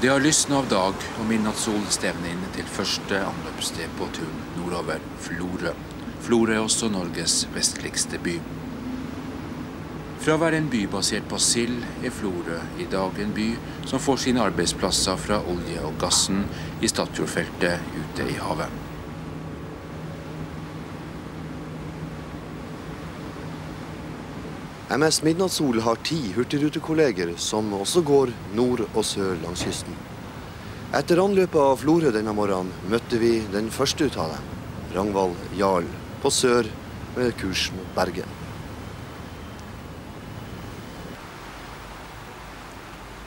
Det har lysna av dag, og midnattssol stevner inn til første anløpssted på turen nordover, Florø. Florø er også Norges vestligste by. Fra å være en by basert på sild, er Florø i dag en by som får sine arbeidsplasser fra olje og gassen i Statfjordfeltet ute i havet. MS Midnattssol har ti hurtigrutekolleger som også går nord og sør langs kysten. Etter anløpet av Florø denne morgenen møtte vi den første ut av dem, Ragnvald Jarl, på sør med kurs mot Bergen.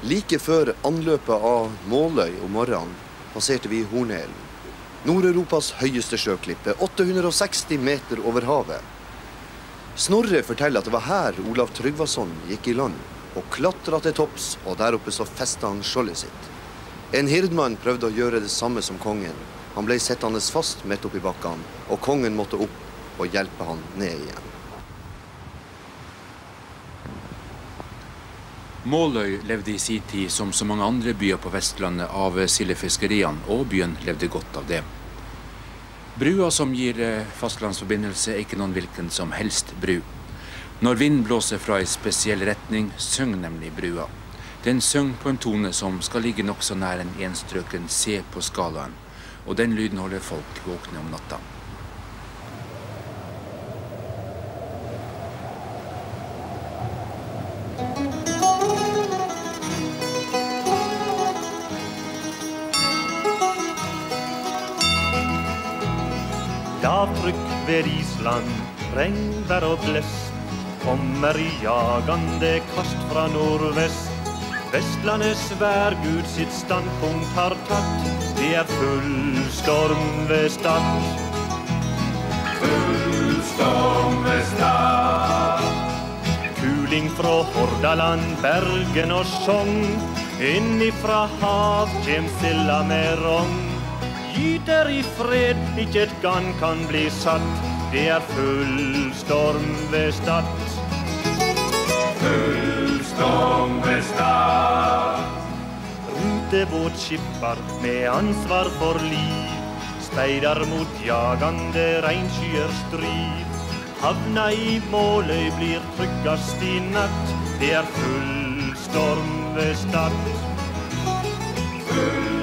Like før anløpet av Måløy om morgenen passerte vi Hornelen. Nord-Europas høyeste sjøklippe, 860 meter over havet. Snorre forteller at det var her Olav Tryggvason gikk i land og klatra til topps, og der oppe så festa han skjoldet sitt. En hirdmann prøvde å gjøre det samme som kongen. Han ble sittende fast midt oppi bakkene, og kongen måtte opp og hjelpe han ned igjen. Måløy levde i sin tid som så mange andre byer på Vestlandet av sildefiskeriene, og byen levde godt av det. Brua som gir eh, fastlandsforbindelse, er ikke noen hvilken som helst bru. Når vind blåser fra ei spesiell retning, synger nemlig brua. Den synger på en tone som skal ligge nokså nær en enstrøken C på skalaen, og den lyden holder folk våkne om natta. Ved Island, regnvær og blest. Kommer i jagande kast fra nordvest. Vestlandets værgud sitt standpunkt har tatt. Det er full storm ved Stad. Full storm ved Stad. Kuling fra Hordaland, Bergen og Sogn. Innifra hav kjem silda med rogn. Gyter i fred, ikke et gann kan bli satt. Det er full storm ved Stad. Full storm ved Stad. Rutebåtskipper med ansvar for liv. Speider mot jagande reinskyer striv. Havna i Måløy blir tryggast i natt. Det er full storm ved Stad. Full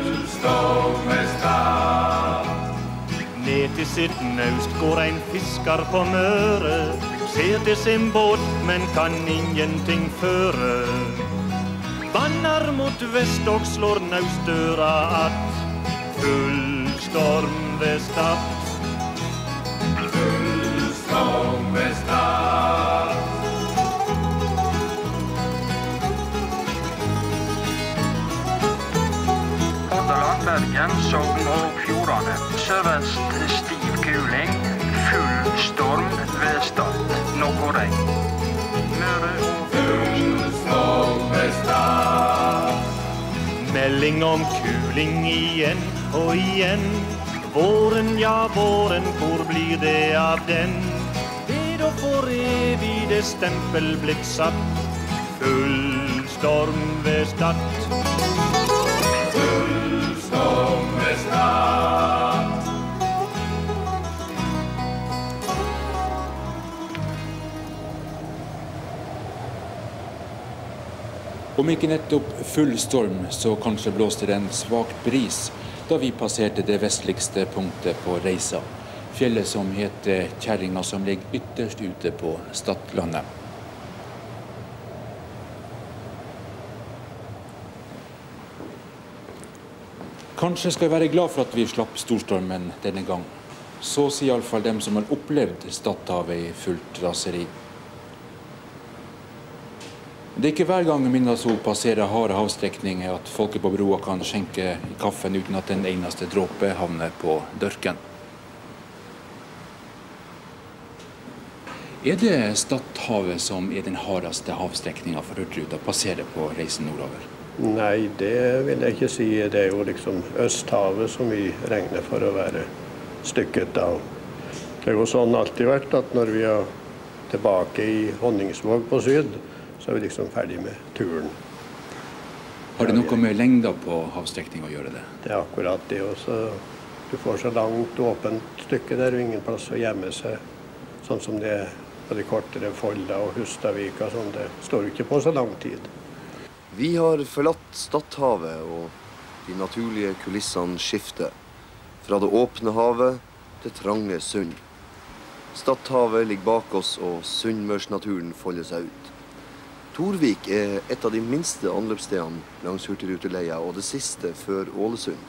Stad. Ned til sitt naust går ein fiskar på Møre. Ser til sin båt, men kan ingenting føre. Banner mot vest og slår naustdøra att. Full storm ved Stad. Sørvest stiv kuling. Full storm ved Stad. Noe regn. Møre og Full storm ved Stad. Melding om kuling igjen og igjen. Våren, ja våren, hvor blir det av den? Er da for evig det stempel blitt satt? Full storm ved Stad. Om ikke nettopp full storm, så kanskje blåste det en svak bris da vi passerte det vestligste punktet på reisa. Fjellet som heter Kjerringa, som ligger ytterst ute på Stadlandet. Kanskje skal vi være glad for at vi slapp storstormen denne gang. Så sier iallfall dem som har opplevd Stadhavet i fullt raseri. Det er ikke hver gang Midnattssol passerer harde havstrekninger at folket på broa kan skjenke kaffen uten at en eneste dråpe havner på dørken. Er det Stadhavet som er den hardeste havstrekninga for Hurtigruta passerer på reisen nordover? Nei, det vil jeg ikke si. Det er jo liksom Østhavet som vi regner for å være stykket av. Det er jo sånn alltid vært at når vi er tilbake i Honningsvåg på syd, så er vi liksom ferdig med turen. Har det noe med lengda på havstrekning å gjøre det? Det er akkurat det. Også. Du får så langt åpent stykke der og ingen plass å gjemme seg. Sånn som det er på de kortere Folda og Hustadvika. Sånn. Det står jo ikke på så lang tid. Vi har forlatt Stadhavet, og de naturlige kulissene skifter. Fra det åpne havet til trange sund. Stadhavet ligger bak oss, og sunnmørsnaturen folder seg ut. Torvik er et av de minste anløpsstedene langs Hurtigruteleia, og det siste før Ålesund.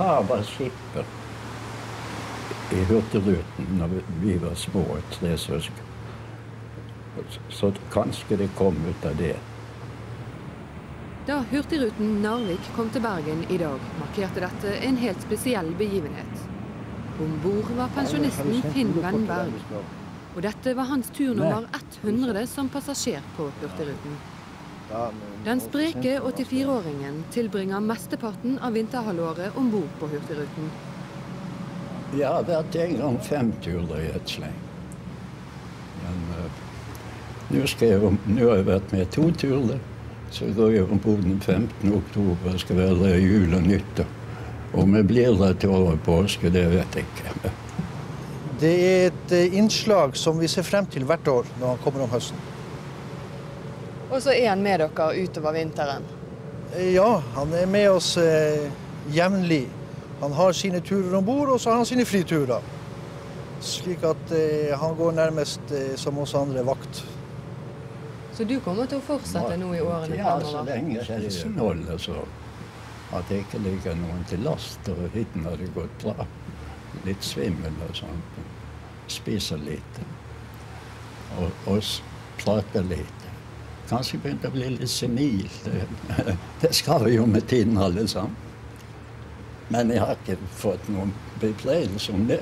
Far var skipper i Hurtigruten da vi var små, tre søsken. Så kanskje det kom ut av det. Da Hurtigruten Narvik kom til Bergen i dag, markerte dette en helt spesiell begivenhet. Om bord var pensjonisten Finn Vennberg. Og dette var hans tur nummer 100 som passasjer på Hurtigruten. Den spreke 84-åringen tilbringer mesteparten av vinterhalvåret om bord på Hurtigruten. Jeg har vært en gang fem turer i et sleng. Men uh, nå, jeg, nå har jeg vært med to turer. Så går jeg om bord den 15. oktober. Skal være jul og nyttår. Om jeg blir der til over påske, det vet jeg ikke. Det er et eh, innslag som vi ser frem til hvert år når han kommer om høsten. Og så er han med dere utover vinteren? Ja, han er med oss eh, jevnlig. Han har sine turer om bord, og så har han sine friturer. Slik at eh, han går nærmest eh, som oss andre vakt. Så du kommer til å fortsette nå i årene? Ja, så lenge helsen holder, så. At det ikke ligger noen til last. Og hytten hadde gått bra. Litt svimmel og sånt. Spiser lite. Og, og prater lite. Kanskje begynte å bli litt senil. Det, det skal vi jo med tiden, alle sammen. Men jeg har ikke fått noen bebreidelse om det.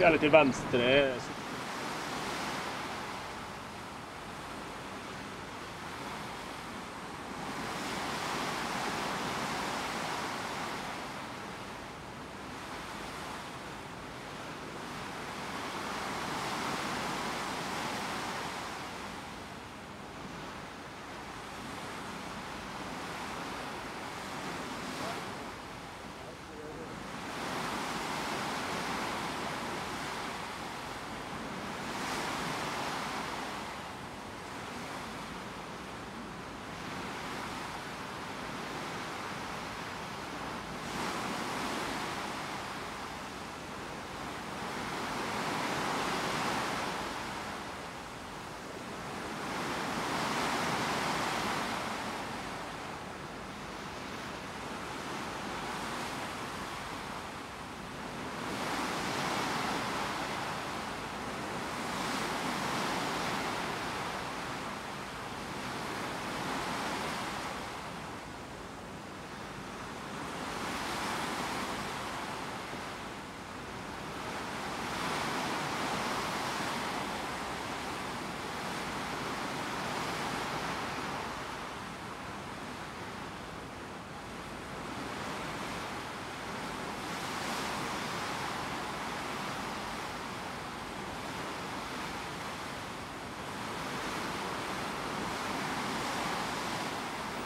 Eller til venstre.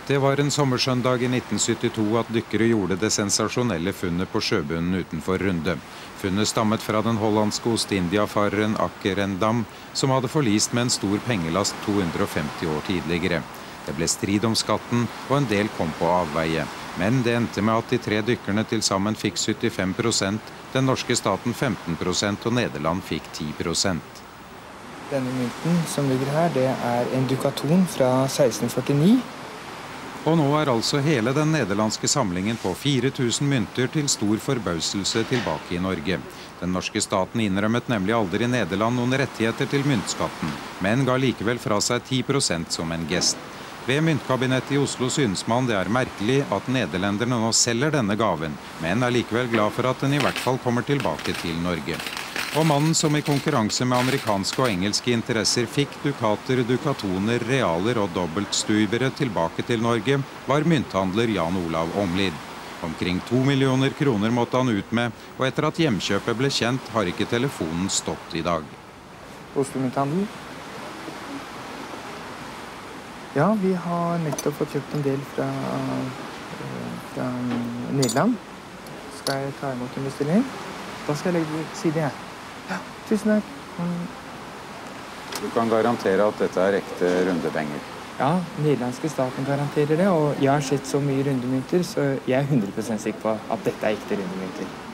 Det var en sommersøndag i 1972 at dykkere gjorde det sensasjonelle funnet på sjøbunnen utenfor Runde. Funnet stammet fra den hollandske Ost-India-fareren Akker Endam, som hadde forlist med en stor pengelast 250 år tidligere. Det ble strid om skatten, og en del kom på avveie. Men det endte med at de tre dykkerne til sammen fikk 75% den norske staten 15% og Nederland fikk 10% Denne mynten som ligger her, det er en dukaton fra 1649. Og nå er altså hele den nederlandske samlingen på 4000 mynter til stor forbauselse tilbake i Norge. Den norske staten innrømmet nemlig aldri Nederland noen rettigheter til myntskatten, men ga likevel fra seg 10% som en gest. Ved Myntkabinettet i Oslo synes man det er merkelig at nederlenderne nå selger denne gaven, men er likevel glad for at den i hvert fall kommer tilbake til Norge. Og mannen som i konkurranse med amerikanske og engelske interesser fikk dukater, dukatoner, realer og dobbeltstubere tilbake til Norge, var mynthandler Jan Olav Omlid. Omkring to millioner kroner måtte han ut med, og etter at hjemkjøpet ble kjent, har ikke telefonen stått i dag. Oslo-mynthandelen? Ja, vi har nettopp fått kjøpt en del fra, eh, fra Nederland. Skal jeg ta imot en bestilling? Da skal jeg legge til side, jeg. Tusen takk. Mm. Du kan garantere at dette er ekte rundepenger? Ja, den nederlandske staten garanterer det. Og jeg har sett så mye rundemynter, så jeg er 100% sikker på at dette er ekte rundemynter.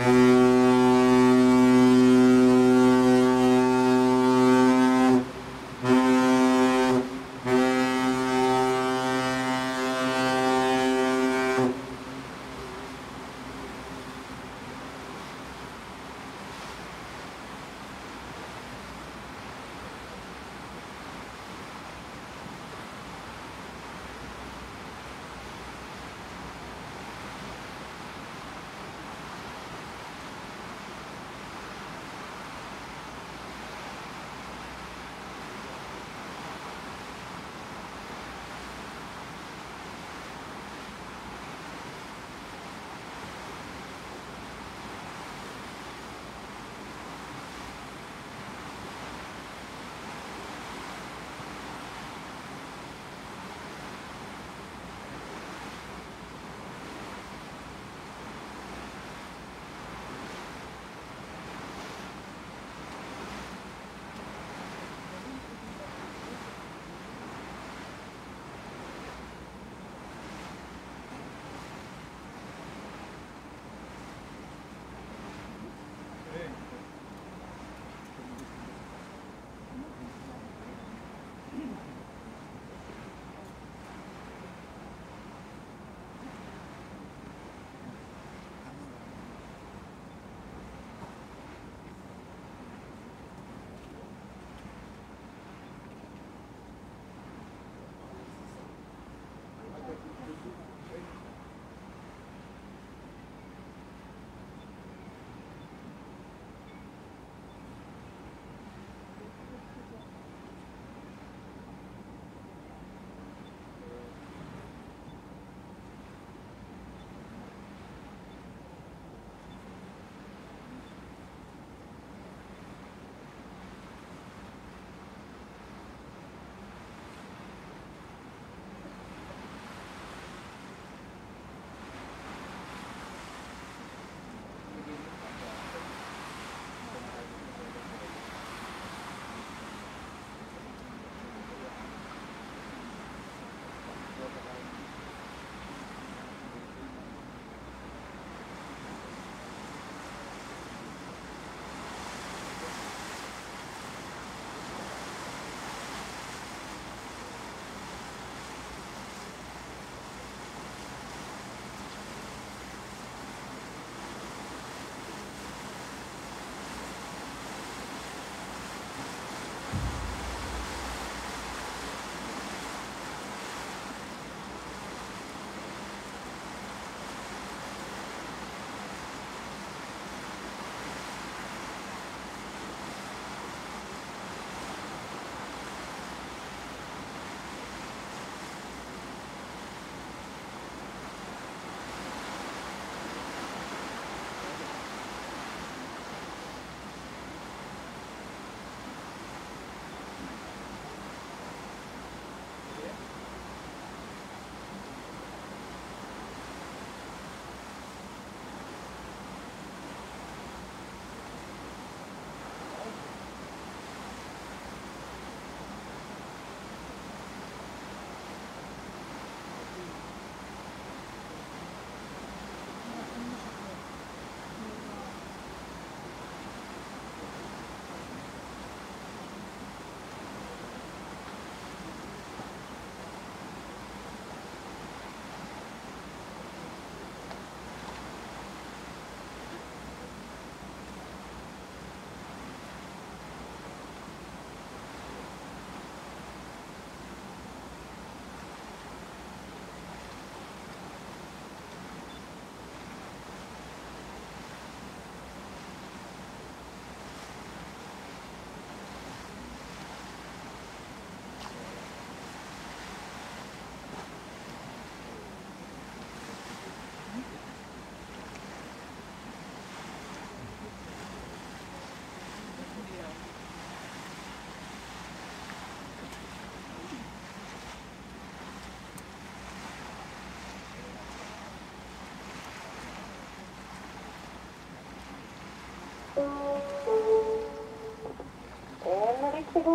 En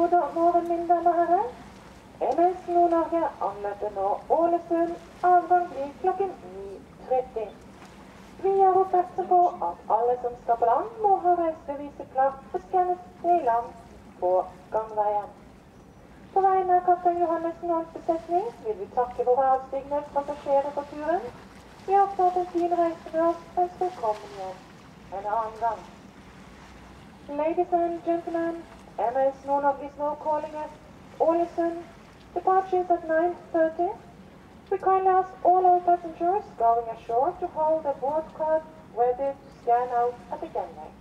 god morgen, mine damer og herrer. MS Nord-Norge anløper nå Ålesund. Avgang blir klokken 9.30. Vi er oppmerksom på at alle som skal på land, må ha reisebeviset klart og skannes til land på gangveien. På vegne av kaptein Johannessen og hans besetning vil vi takke våre avstigne passasjerer for turen. Vi har fått en fin reise med oss, og ønsker velkommen igjen en annen gang. Ladies and gentlemen, MS Nord-Norge is now calling at Ålesund. Departure is at 9.30. We kindly ask all our passengers going ashore to hold their board card ready to scan out at the gangway.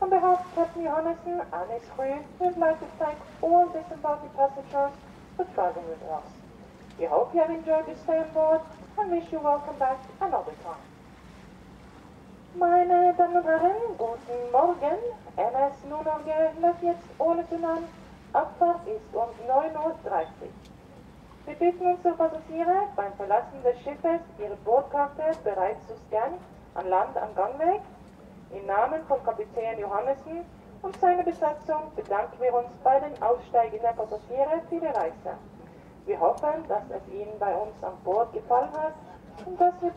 On behalf of Captain Johannessen and his crew, we would like to thank all disembarking passengers for traveling with us. We hope you have enjoyed your stay on board and wish you welcome back another time. Meine Damen und Herren, guten Morgen. MS Nord-Norge läuft jetzt Ålesund an. Abfahrt ist um 9.30 Uhr. Wir bitten unsere Passagiere beim Verlassen des Schiffes ihre Bordkarte bereits zu scannen an Land am Gangweg. Im Namen von Kapitän Johannessen und seiner Besatzung bedanken wir uns bei den aussteigenden Passagieren für die Reise. Wir hoffen, dass es Ihnen bei uns an Bord gefallen hat und dass wir,